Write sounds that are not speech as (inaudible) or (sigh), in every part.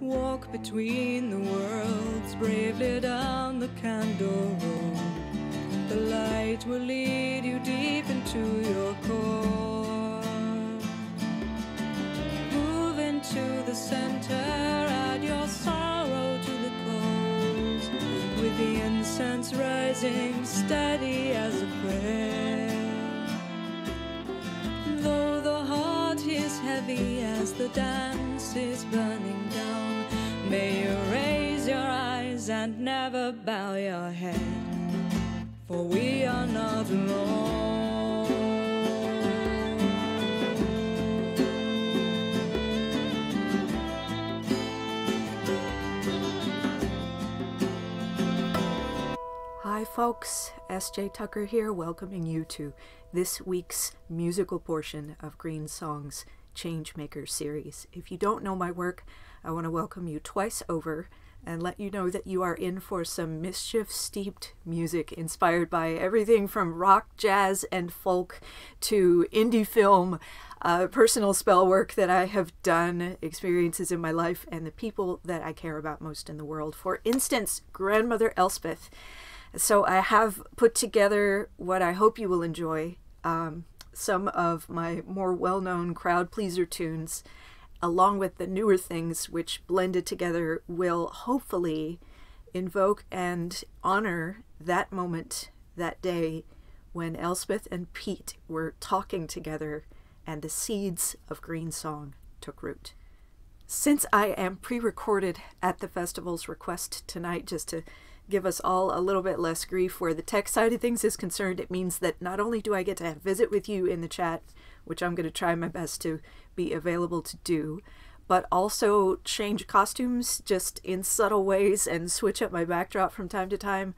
Walk between the worlds bravely down the candle road. The light will lead you deep into your core. Move into the center, add your sorrow to the close. With the incense rising steady as a prayer. Though the heart is heavy as the dance is burning and never bow your head, for we are not alone. Hi, folks. S.J. Tucker here, welcoming you to this week's musical portion of GreenSong's Changemaker series. If you don't know my work, I want to welcome you twice over and let you know that you are in for some mischief steeped music inspired by everything from rock, jazz, and folk to indie film, uh, personal spell work that I have done, experiences in my life, and the people that I care about most in the world. For instance, Grandmother Elspeth. So I have put together what I hope you will enjoy um, some of my more well known crowd pleaser tunes, along with the newer things which blended together will hopefully invoke and honor that moment, that day, when Elspeth and Pete were talking together and the seeds of GreenSong took root. Since I am pre recorded at the festival's request tonight, just to give us all a little bit less grief where the tech side of things is concerned, it means that not only do I get to visit with you in the chat, which I'm going to try my best to be available to do, but also change costumes just in subtle ways and switch up my backdrop from time to time.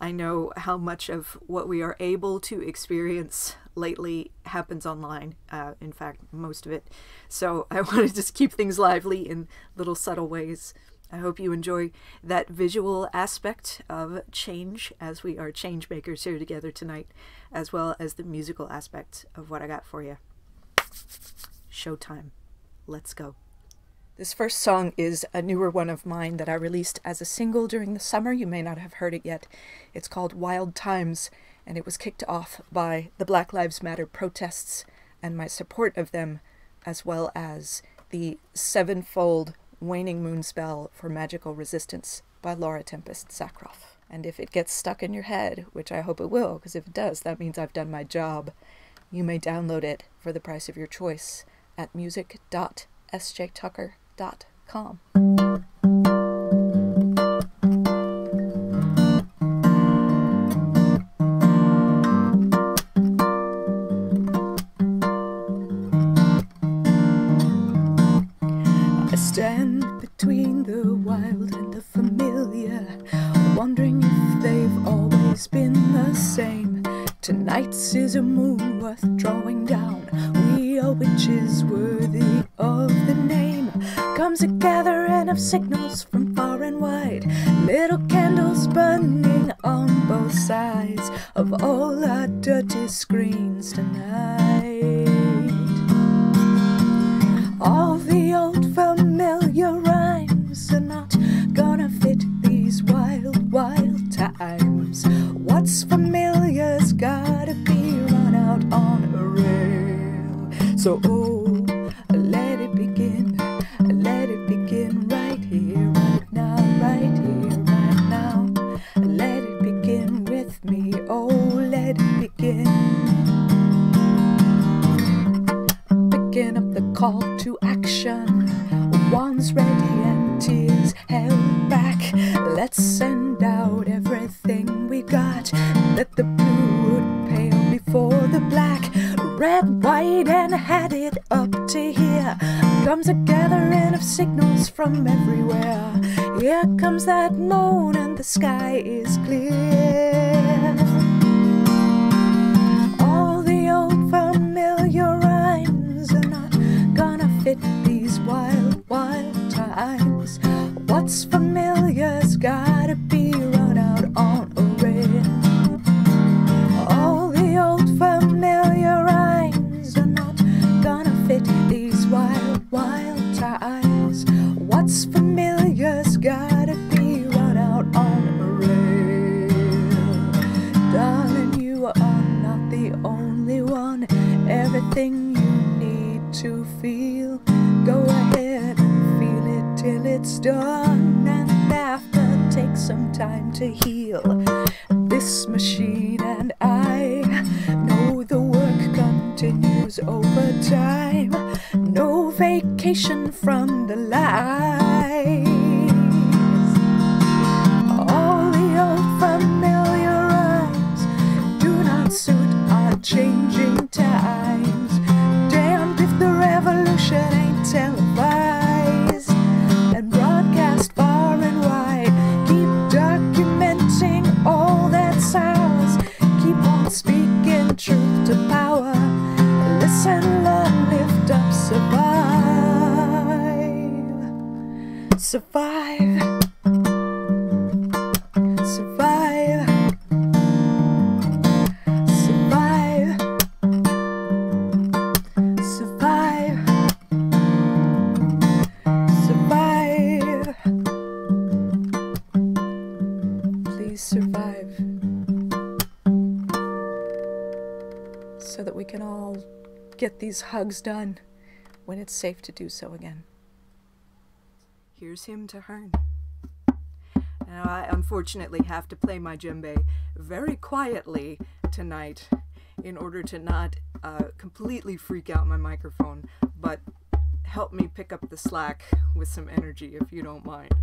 I know how much of what we are able to experience lately happens online. Uh, in fact, most of it. So (laughs) I want to just keep things lively in little subtle ways. I hope you enjoy that visual aspect of change as we are change makers here together tonight, as well as the musical aspect of what I got for you. Showtime. Let's go. This first song is a newer one of mine that I released as a single during the summer. You may not have heard it yet. It's called Wild Times, and it was kicked off by the Black Lives Matter protests and my support of them, as well as the sevenfold Waning Moon Spell for Magical Resistance by Laura Tempest Zakroff. And if it gets stuck in your head, which I hope it will, because if it does, that means I've done my job, you may download it for the price of your choice at music.sjtucker.com. sky is clear. All the old familiar rhymes are not gonna fit these wild, wild times. What's familiar's gotta be run out on a rail. All the old familiar rhymes are not gonna fit these wild, wild times. What's What's done. And after, take some time to heal. This machine and I know the work continues over time. No vacation from Survive. Survive. Survive. Survive. Survive. Please survive. So that we can all get these hugs done when it's safe to do so again. Here's hymn to Herne. Now, I unfortunately have to play my djembe very quietly tonight in order to not uh, completely freak out my microphone, but help me pick up the slack with some energy if you don't mind.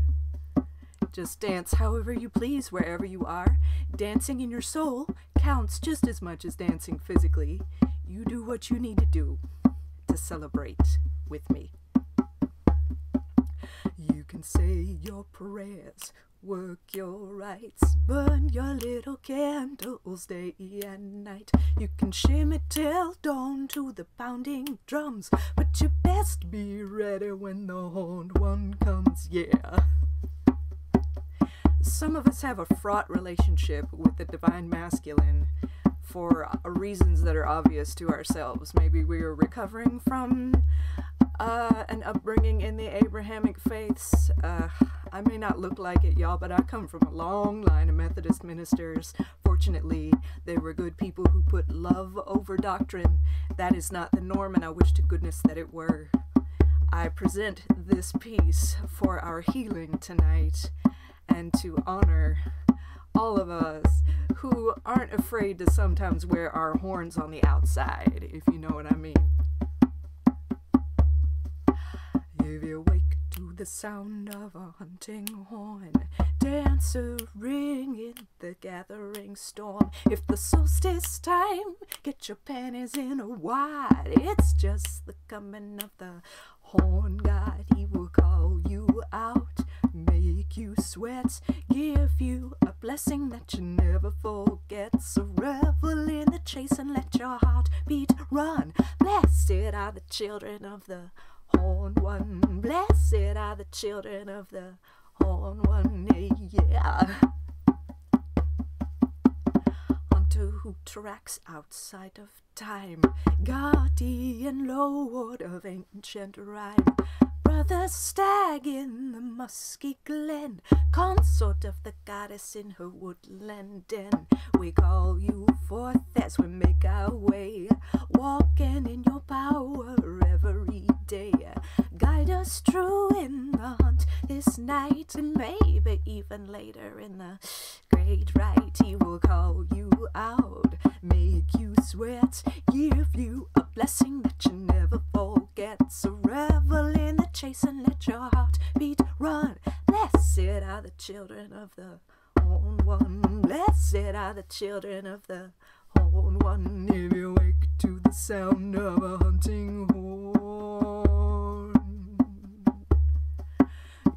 Just dance however you please wherever you are. Dancing in your soul counts just as much as dancing physically. You do what you need to do to celebrate with me. Can say your prayers, work your rites, burn your little candles day and night. You can shimmy till dawn to the pounding drums, but you best be ready when the horned one comes, yeah. Some of us have a fraught relationship with the divine masculine for reasons that are obvious to ourselves. Maybe we are recovering from uh, an upbringing in the Abrahamic faiths. Uh, I may not look like it, y'all, but I come from a long line of Methodist ministers. Fortunately, they were good people who put love over doctrine. That is not the norm, and I wish to goodness that it were. I present this piece for our healing tonight and to honor all of us who aren't afraid to sometimes wear our horns on the outside, if you know what I mean. If you wake to the sound of a hunting horn, dancer ring in the gathering storm. If the solstice time, get your panties in a wad. It's just the coming of the horn god. He will call you out, make you sweat, give you a blessing that you never forget. So revel in the chase and let your heart beat run. Blessed are the children of the horn one. Blessed are the children of the horn one. Yeah. Unto who tracks outside of time, guardian lord of ancient rhyme. Brother stag in the musky glen, consort of the goddess in her woodland den. We call you forth as we make our way, walking in your power every day. Guide us true in the hunt this night, and maybe even later in the great rite. He will call you out, make you sweat, give you a blessing that you never forget. So revel in the chase and let your heart beat run. Blessed are the children of the horn one. Blessed are the children of the horn one. If you wake to the sound of a hunting horn,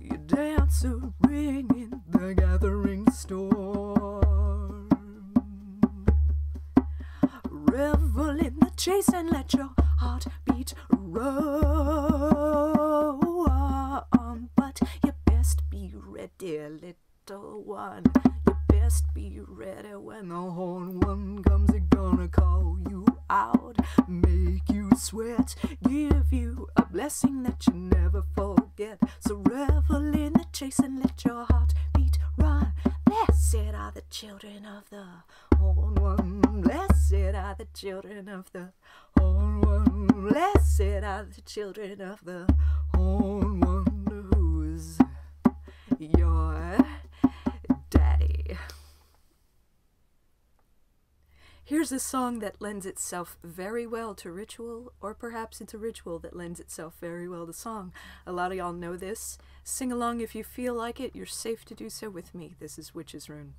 you dance a ring in the gathering storm. Revel in the chase and let your heart beat run. But you best be ready, little one. You best be ready when the horn one comes. It gonna call you out, make you sweat. Give you a blessing that you never forget. So revel in the chase and let your heart beat run. Blessed are the children of the Horn One. Blessed are the children of the Horn One. Blessed are the children of the Horn One. Who's your Here's a song that lends itself very well to ritual, or perhaps it's a ritual that lends itself very well to song. A lot of y'all know this. Sing along if you feel like it. You're safe to do so with me. This is Witch's Rune.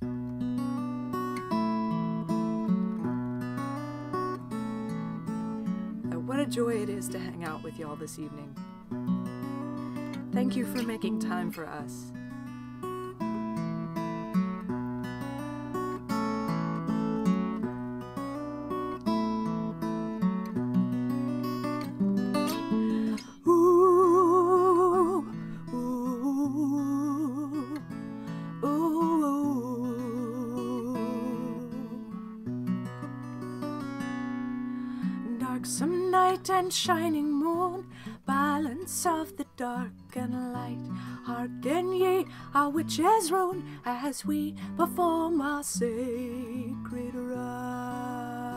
Uh, what a joy it is to hang out with y'all this evening. Thank you for making time for us. Shining moon, balance of the dark and light. Hearken ye our witches' rune as we perform our sacred rite.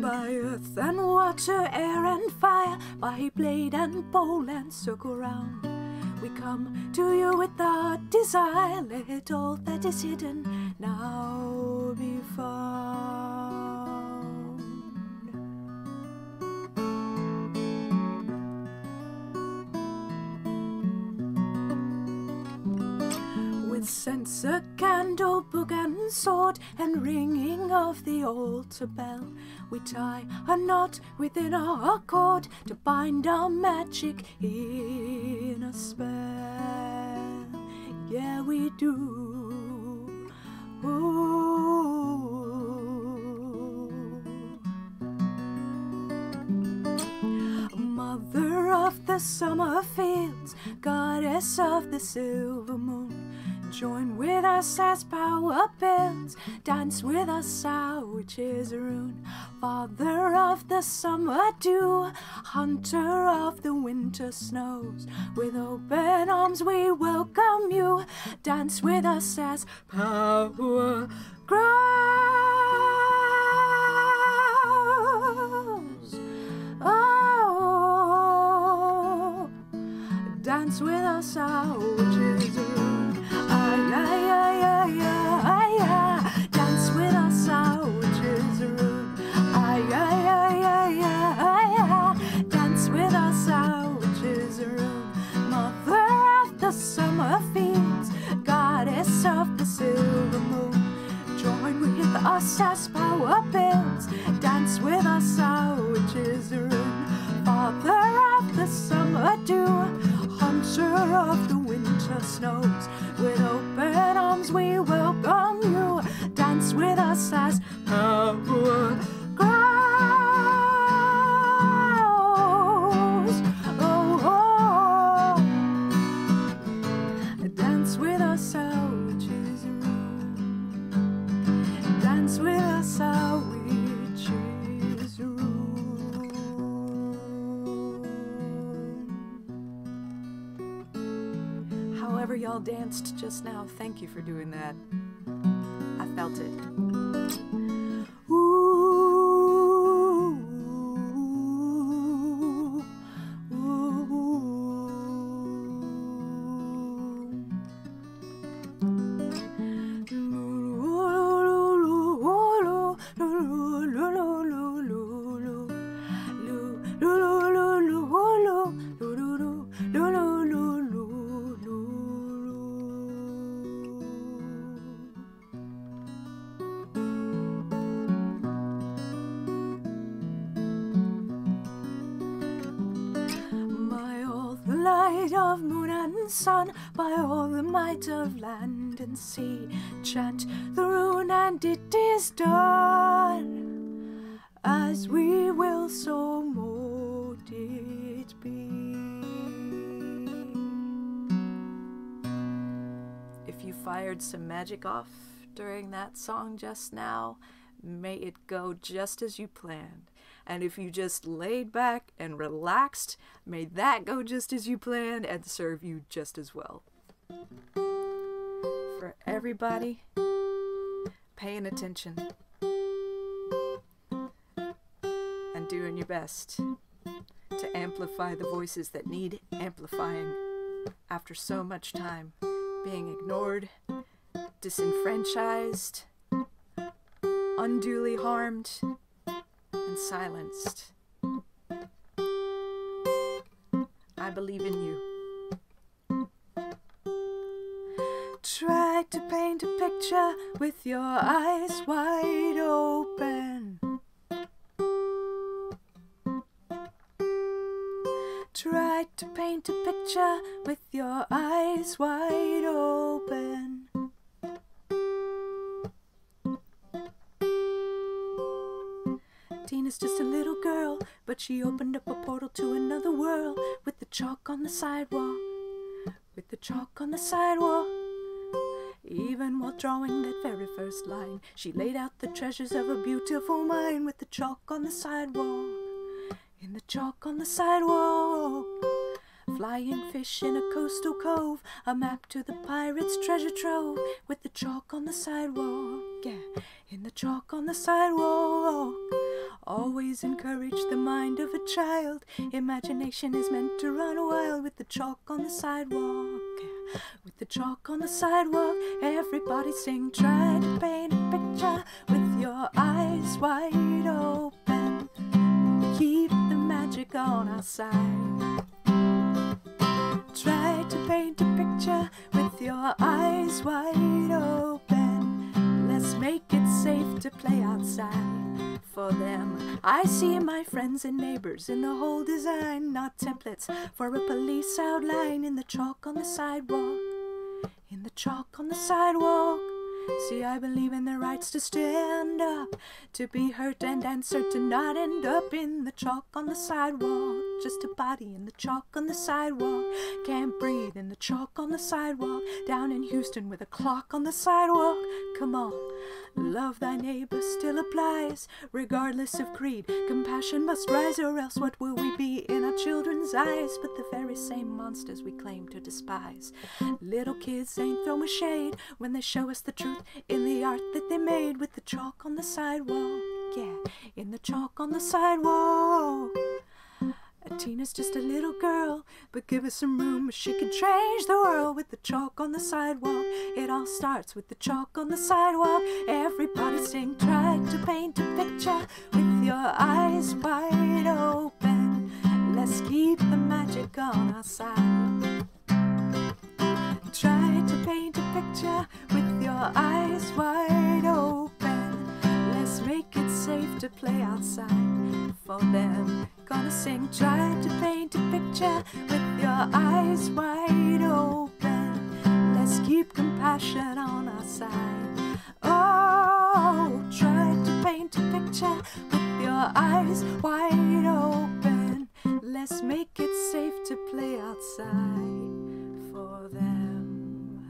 By earth and water, air and fire, by blade and bowl and circle round. We come to you with our desire, let all that is hidden now censer, candle, book, and sword, and ringing of the altar bell, we tie a knot within our cord to bind our magic in a spell. Yeah, we do. Mother of the summer fields, goddess of the silver moon, join with us as power builds, dance with us our witches rune. Father of the summer dew, hunter of the winter snows, with open arms we welcome you. Dance with us as power grows. Oh, dance with us, our silver moon. Join with us as power builds. Dance with us, our witches rune. Father of the summer dew, hunter of the winter snows. With open arms we welcome you. Dance with us as power Dance with us. However, y'all danced just now, thank you for doing that. I felt it. Fired some magic off during that song just now, may it go just as you planned. And if you just laid back and relaxed, may that go just as you planned and serve you just as well. For everybody paying attention and doing your best to amplify the voices that need amplifying after so much time being ignored, disenfranchised, unduly harmed, and silenced. I believe in you. Try to paint a picture with your eyes wide open. Try to paint a picture with your eyes wide open. She opened up a portal to another world with the chalk on the sidewalk. With the chalk on the sidewalk. Even while drawing that very first line, she laid out the treasures of a beautiful mind with the chalk on the sidewalk. In the chalk on the sidewalk. Flying fish in a coastal cove, a map to the pirate's treasure trove with the chalk on the sidewalk. Yeah, in the chalk on the sidewalk. Always encourage the mind of a child. Imagination is meant to run wild with the chalk on the sidewalk. With the chalk on the sidewalk, everybody sing. Try to paint a picture with your eyes wide open. Keep the magic on our side. Try to paint a picture with your eyes wide open. Let's make safe to play outside for them. I see my friends and neighbors in the whole design, not templates for a police outline in the chalk on the sidewalk. In the chalk on the sidewalk. See, I believe in their rights to stand up, to be heard and answered, to not end up in the chalk on the sidewalk. Just a body in the chalk on the sidewalk. Can't breathe in the chalk on the sidewalk. Down in Houston with a clock on the sidewalk. Come on. Love thy neighbor still applies, regardless of creed. Compassion must rise, or else what will we be in our children's eyes? But the very same monsters we claim to despise. Little kids ain't throwing shade when they show us the truth in the art that they made with the chalk on the sidewalk. Yeah, in the chalk on the sidewalk. Tina's just a little girl, but give her some room, she can change the world with the chalk on the sidewalk. It all starts with the chalk on the sidewalk. Everybody sing, try to paint a picture with your eyes wide open. Let's keep the magic on our side. Try to paint a picture with your eyes wide open. Safe to play outside for them. Gonna sing, try to paint a picture with your eyes wide open. Let's keep compassion on our side. Oh, try to paint a picture with your eyes wide open. Let's make it safe to play outside for them.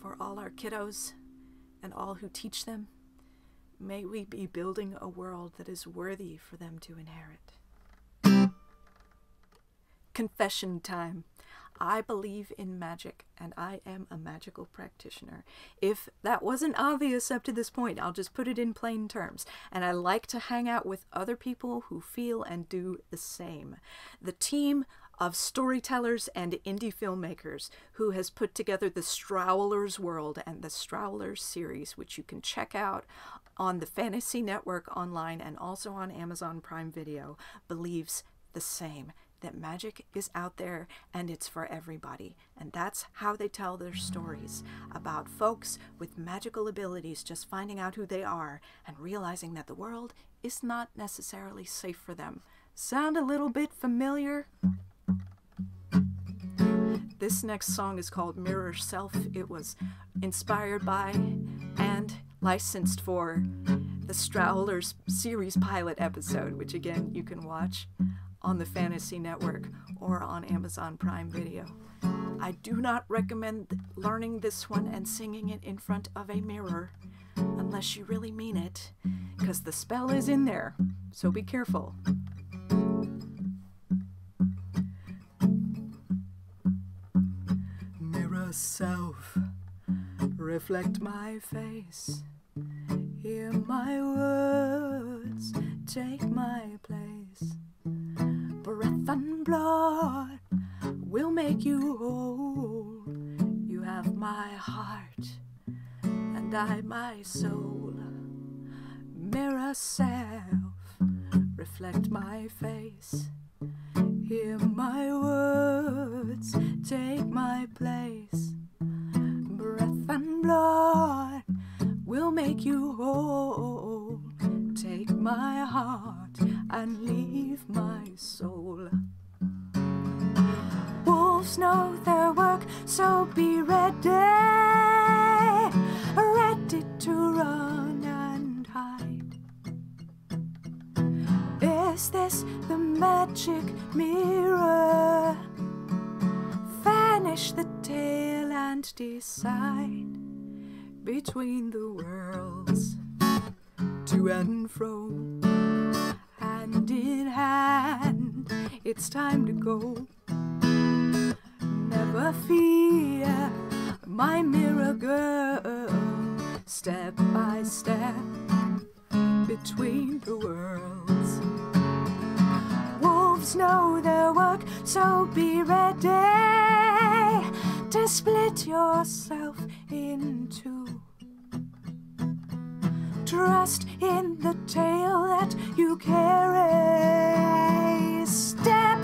For all our kiddos and all who teach them. May we be building a world that is worthy for them to inherit. Confession time. I believe in magic and I am a magical practitioner. If that wasn't obvious up to this point, I'll just put it in plain terms. And I like to hang out with other people who feel and do the same. The team of storytellers and indie filmmakers who has put together the Strowlers World and the Strowlers series, which you can check out on the Fantasy Network online and also on Amazon Prime Video, believes the same that magic is out there and it's for everybody. And that's how they tell their stories about folks with magical abilities just finding out who they are and realizing that the world is not necessarily safe for them. Sound a little bit familiar? This next song is called Mirror Self. It was inspired by and licensed for the Strowlers series pilot episode, which again you can watch on the Fantasy Network or on Amazon Prime Video. I do not recommend learning this one and singing it in front of a mirror unless you really mean it, because the spell is in there, so be careful. Mirror self, reflect my face, hear my words, take my place. Breath and blood will make you whole. You have my heart, and I my soul. Mirror self, reflect my face. Hear my words, take my place. Blood will make you whole. Take my heart and leave my soul. Wolves know their work, so be ready, ready to run and hide. Is this the magic mirror? Vanish the tail and decide between the worlds to and fro, hand in hand. It's time to go. Never fear, my mirror girl. Step by step between the worlds. Wolves know their work, so be ready to split yourself in two. Trust in the tale that you carry. Step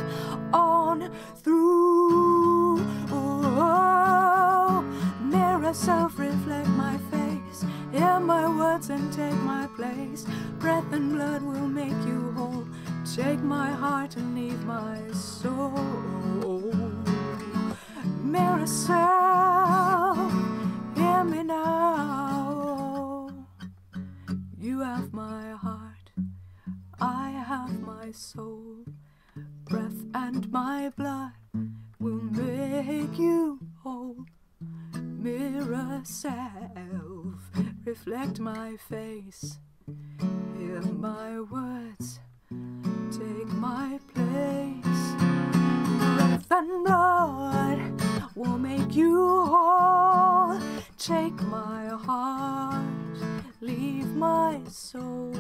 on through. Oh, mirror self reflect my face. Hear my words and take my place. Breath and blood will make you whole. Take my heart and leave my soul. Mirror self, hear me now. You have my heart, I have my soul. Breath and my blood will make you whole. Mirror self, reflect my face. Hear my words, take my place. Breath and blood will make you whole. Take my heart, leave my soul.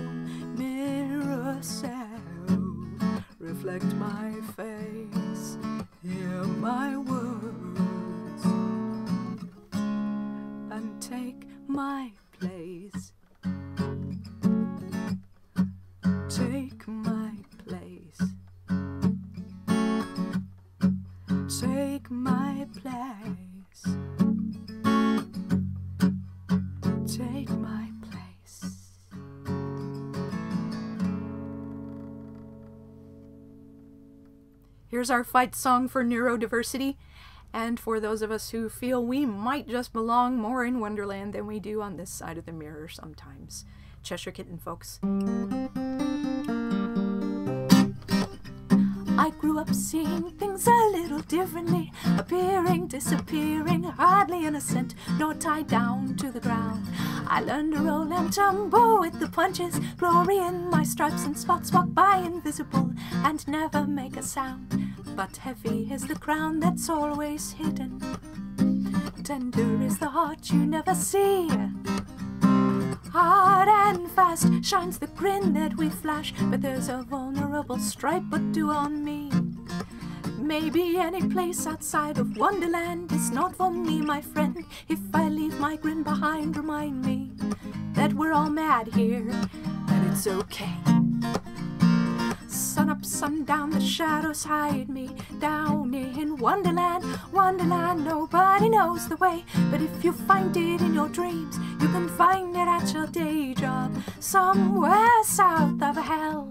Mirror self, reflect my face. Hear my words and take my place. Take my place. Take my place. Here's our fight song for neurodiversity. And for those of us who feel we might just belong more in Wonderland than we do on this side of the mirror sometimes. Cheshire Kitten, folks. I grew up seeing things a little differently, appearing, disappearing, hardly innocent, nor tied down to the ground. I learned to roll and tumble with the punches, glory in my stripes and spots, walk by invisible and never make a sound. But heavy is the crown that's always hidden. Tender is the heart you never see. Hard and fast shines the grin that we flash, but there's a vulnerable stripe but do on me. Maybe any place outside of Wonderland is not for me, my friend. If I leave my grin behind, remind me that we're all mad here, and it's okay. Sun up, sun down, the shadows hide me down in Wonderland. Wonderland, nobody knows the way, but if you find it in your dreams, you can find it at your day job somewhere south of hell.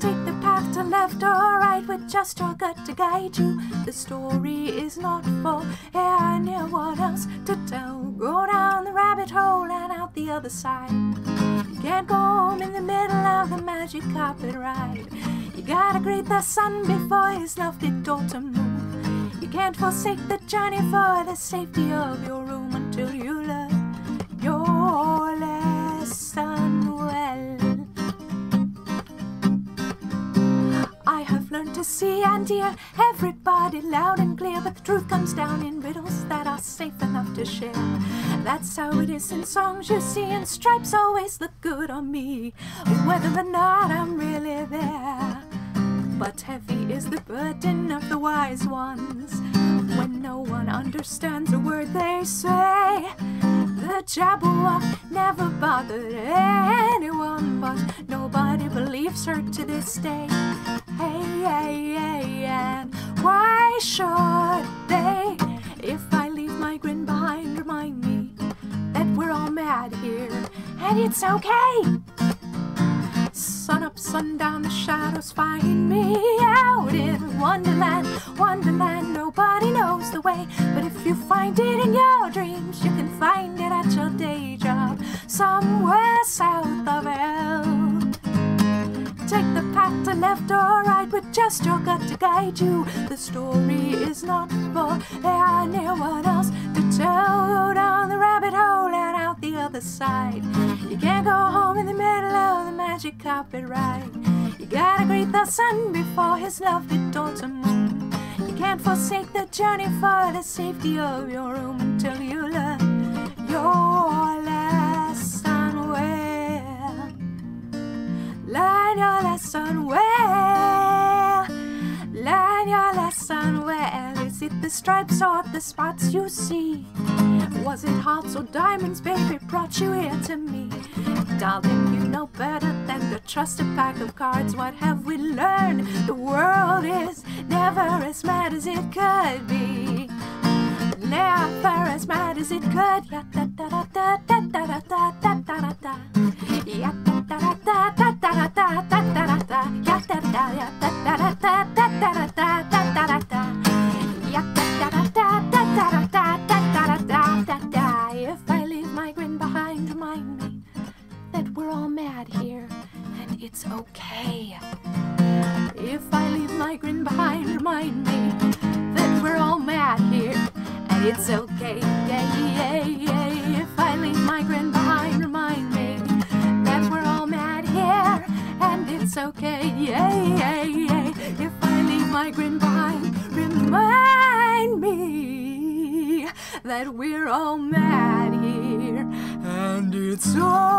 Take the path to left or right with just your gut to guide you. The story is not for anyone else to tell. Go down the rabbit hole and out the other side. Can't go home in the middle of the magic carpet ride. You gotta greet the sun before his lovely daughter moon. You can't forsake the journey for the safety of your room until you learn your lesson well. I have learned to see and hear everybody loud and clear, but the truth comes down in riddles that are safe enough to share. That's how it is in songs you see, and stripes always look good on me, whether or not I'm really there. But heavy is the burden of the wise ones when no one understands a word they say. The Jabberwock never bothered anyone, but nobody believes her to this day. Hey, hey, hey, and why should they? If I leave my grin behind, remind me that we're all mad here, and it's okay. Sun up, sundown, the shadows find me out in Wonderland. Wonderland, nobody knows the way. But if you find it in your dreams, you can find it at your day job, somewhere south of hell. Take the path to left or right with just your gut to guide you. The story is not for anyone else to tell. Go down the rabbit hole and out the other side. You can't go home in the middle of the magic carpet ride. You gotta greet the sun before his lovely daughter moon. You can't forsake the journey for the safety of your room lesson well. Learn your lesson well. Is it the stripes or the spots you see? Was it hearts or diamonds, baby, brought you here to me? Darling, you know better than to trust a pack of cards. What have we learned? The world is never as mad as it could be. Never as mad as it could. Ya da da da da da da da da da da da. Ya da da da da da da da da da da da. Ya da da ya da da da da da da da da da da da. Ya da da da da da da da da da da da da. If I leave my grin behind, remind me that we're all mad here, and it's okay. If I leave my grin behind, remind me that we're all mad here, it's okay. Yeah, yeah, yeah. If I leave my grin behind, remind me that we're all mad here, and it's okay. Yeah, yeah, yeah. If I leave my grin behind, remind me that we're all mad here, and it's okay.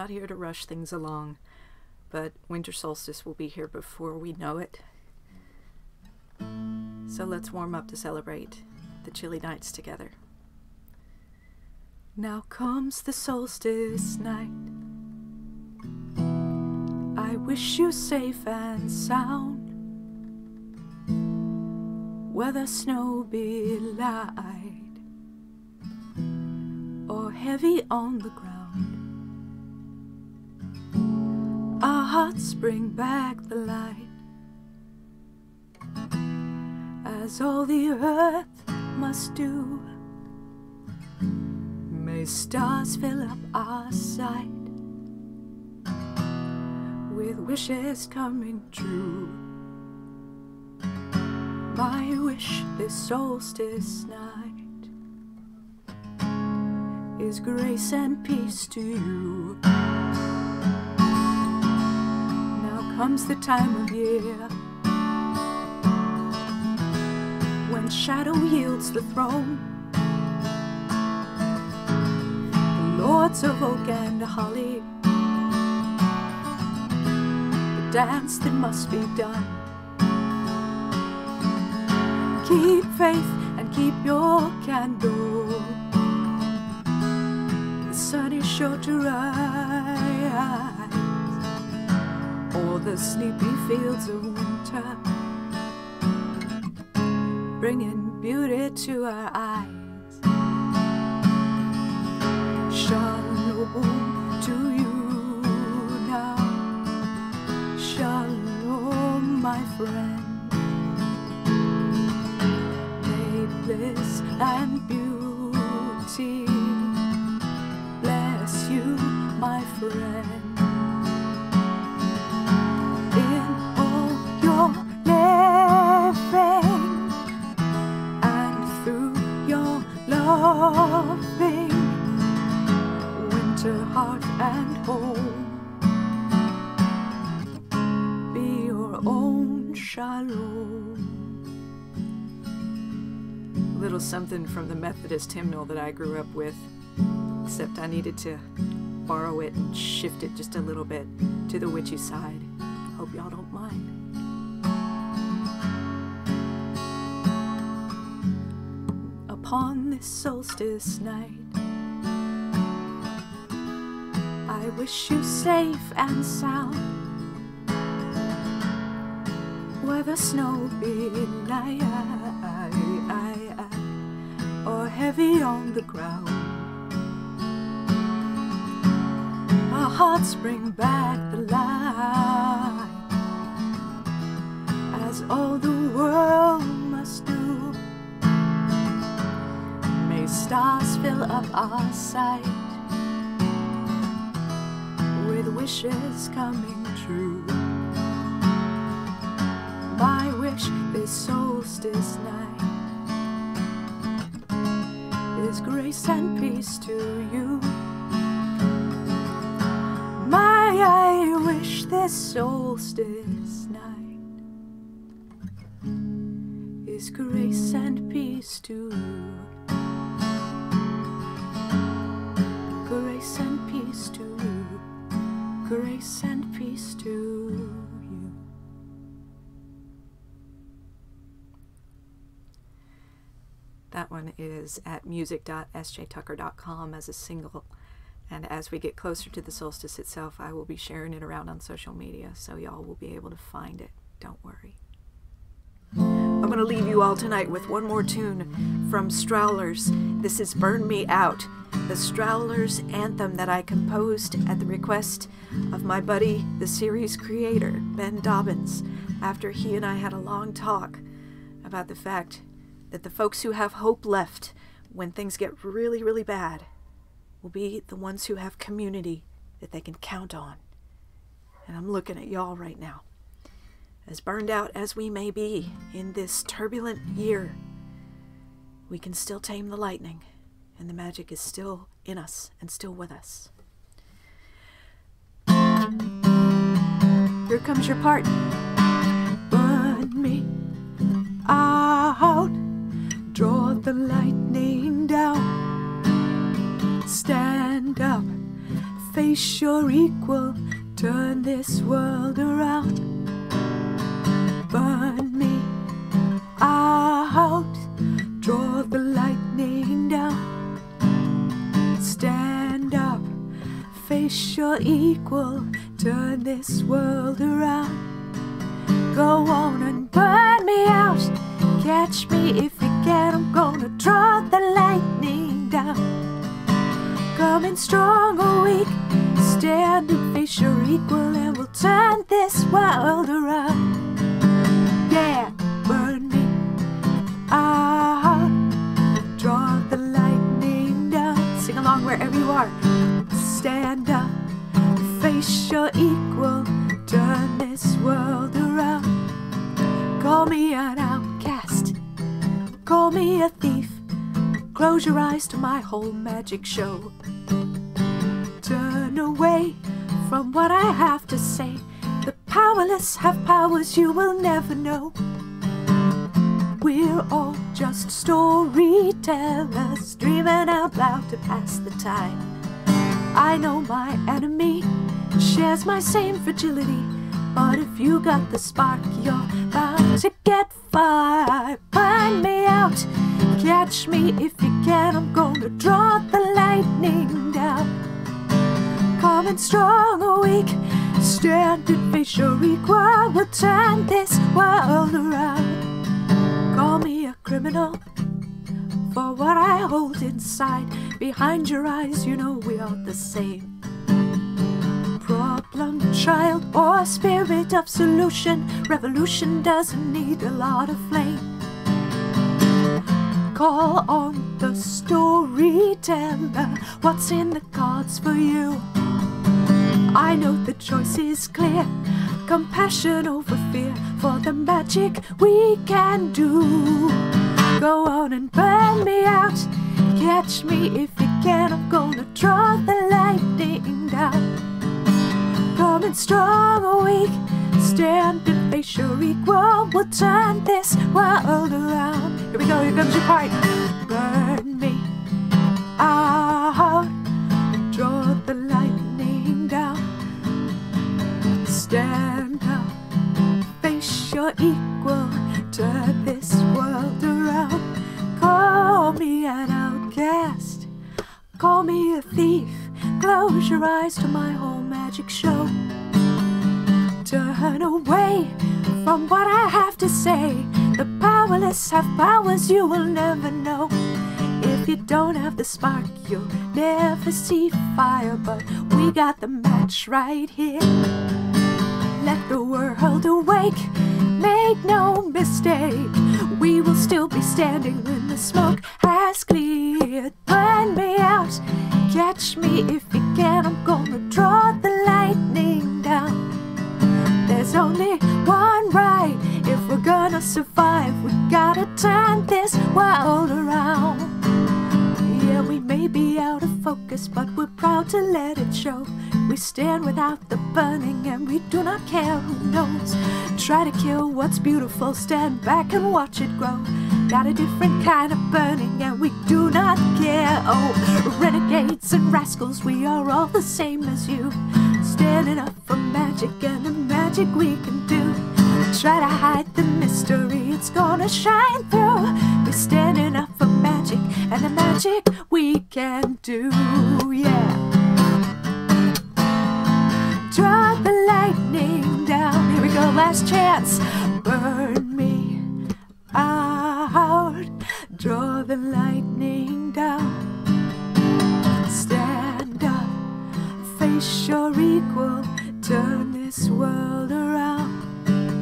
Not here to rush things along, but winter solstice will be here before we know it. So let's warm up to celebrate the chilly nights together. Now comes the solstice night. I wish you safe and sound. Whether snow be light or heavy on the ground, our hearts bring back the light as all the earth must do. May stars fill up our sight with wishes coming true. My wish this solstice night is grace and peace to you. Comes the time of year when shadow yields the throne. The lords of oak and holly, the dance that must be done. Keep faith and keep your candle. The sun is sure to rise, the sleepy fields of winter bringing beauty to our eyes. Shalom to you now. Shalom, my friend. May bliss and beauty bless you, my friend. Winter heart and home. Be your own shalom. Little something from the Methodist hymnal that I grew up with, except I needed to borrow it and shift it just a little bit to the witchy side. Hope y'all don't mind. Upon this solstice night, I wish you safe and sound. Where the snow be light or heavy on the ground, our hearts bring back the light as all the world must do. May stars fill up our sight with wishes coming true. My wish this solstice night is grace and peace to you. My I wish this solstice night is grace and peace to you. Grace and peace to you. That one is at music.sjtucker.com as a single. And as we get closer to the solstice itself, I will be sharing it around on social media, so y'all will be able to find it. Don't worry. I'm going to leave you all tonight with one more tune from Strowlers. This is Burn Me Out, the Strowlers anthem that I composed at the request of my buddy, the series creator, Ben Dobbins, after he and I had a long talk about the fact that the folks who have hope left when things get really, really bad will be the ones who have community that they can count on. And I'm looking at y'all right now. As burned out as we may be in this turbulent year, we can still tame the lightning, and the magic is still in us and still with us. Here comes your part. Burn me out, draw the lightning down. Stand up, face your equal, turn this world around. Burn me out, draw the lightning down. Stand up, face your equal, turn this world around. Go on and burn me out, catch me if you can. I'm gonna draw the lightning down. Coming strong or weak, stand and face your equal, and we'll turn this world around. Yeah, burn me out. Draw the lightning down. Sing along wherever you are. Stand up, face your equal, turn this world around. Call me an outcast, call me a thief. Close your eyes to my whole magic show. Turn away from what I have to say. Powerless have powers you will never know. We're all just storytellers, dreaming out loud to pass the time. I know my enemy shares my same fragility, but if you got the spark, you're bound to get far. Find me out, catch me if you can. I'm gonna draw the lightning down. Coming strong or weak, stand and face your equal. Turn this world around. Call me a criminal for what I hold inside. Behind your eyes, you know we are the same. Problem child or spirit of solution. Revolution doesn't need a lot of flame. Call on the storyteller. What's in the cards for you? I know the choice is clear. Compassion over fear for the magic we can do. Go on and burn me out. Catch me if you can. I'm gonna draw the lightning down. Coming strong or weak. Stand and face your equal. We'll turn this world around. Here we go, here comes your part. Burn your equal, turn this world around. Call me an outcast, call me a thief. Close your eyes to my whole magic show. Turn away from what I have to say. The powerless have powers you will never know. If you don't have the spark, you'll never see fire. But we got the match right here. Let the world awake. Make no mistake, we will still be standing when the smoke has cleared. Burn me out, catch me if you can. I'm gonna draw the lightning down. There's only one right if we're gonna survive. We gotta turn this world around. We may be out of focus, but we're proud to let it show. We stand without the burning and we do not care who knows. Try to kill what's beautiful, stand back and watch it grow. Got a different kind of burning and we do not care. Oh, renegades and rascals, we are all the same as you. Standing up for magic and the magic we can do. Try to hide the mystery, it's gonna shine through. We're standing up for magic and the magic we can do. Yeah. Draw the lightning down. Here we go, last chance. Burn me out. Draw the lightning down. Stand up, face your equal. Turn this world around.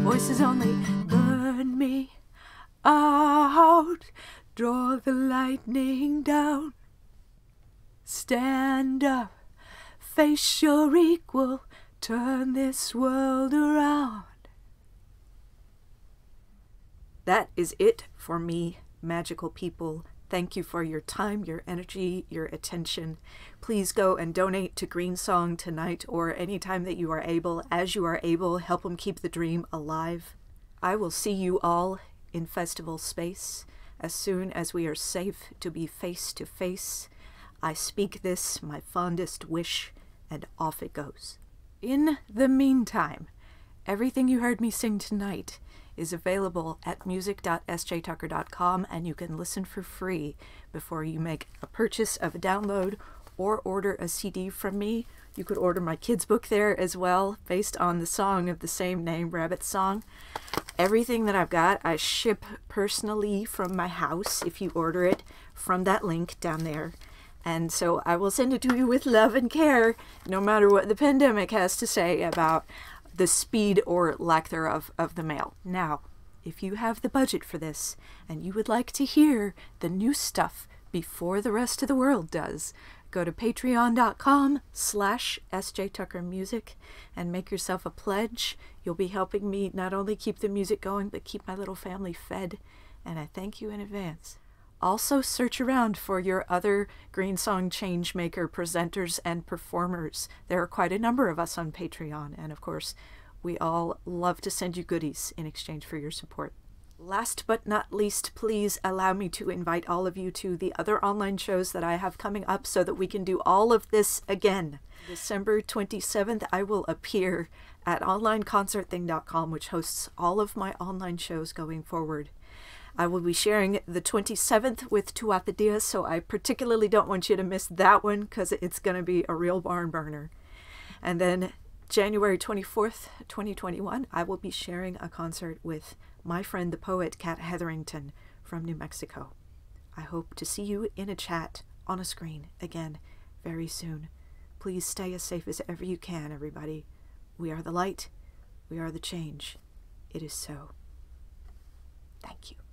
Voices only. Burn me out. Draw the lightning down. Stand up, face your equal. Turn this world around. That is it for me, magical people. Thank you for your time, your energy, your attention. Please go and donate to GreenSong tonight or anytime that you are able. As you are able, help them keep the dream alive. I will see you all in festival space as soon as we are safe to be face to face. I speak this, my fondest wish, and off it goes. In the meantime, everything you heard me sing tonight is available at music.sjtucker.com and you can listen for free before you make a purchase of a download or order a CD from me. You could order my kids' book there as well, based on the song of the same name, Rabbit Song. Everything that I've got, I ship personally from my house if you order it from that link down there. And so I will send it to you with love and care, no matter what the pandemic has to say about the speed or lack thereof of the mail. Now, if you have the budget for this and you would like to hear the new stuff before the rest of the world does, go to patreon.com slash sjtuckermusic and make yourself a pledge. You'll be helping me not only keep the music going, but keep my little family fed. And I thank you in advance. Also, search around for your other GreenSong Changemaker presenters and performers. There are quite a number of us on Patreon, and of course, we all love to send you goodies in exchange for your support. Last but not least, please allow me to invite all of you to the other online shows that I have coming up so that we can do all of this again. December 27th, I will appear at onlineconcertthing.com, which hosts all of my online shows going forward. I will be sharing the 27th with Tuatha Dea, so I particularly don't want you to miss that one because it's going to be a real barn burner. And then January 24th, 2021, I will be sharing a concert with my friend the poet Kat Hetherington from New Mexico. I hope to see you in a chat on a screen again very soon. Please stay as safe as ever you can, everybody. We are the light. We are the change. It is so. Thank you.